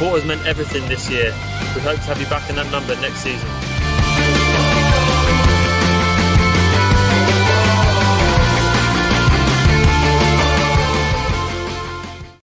Support has meant everything this year. We hope to have you back in that number next season.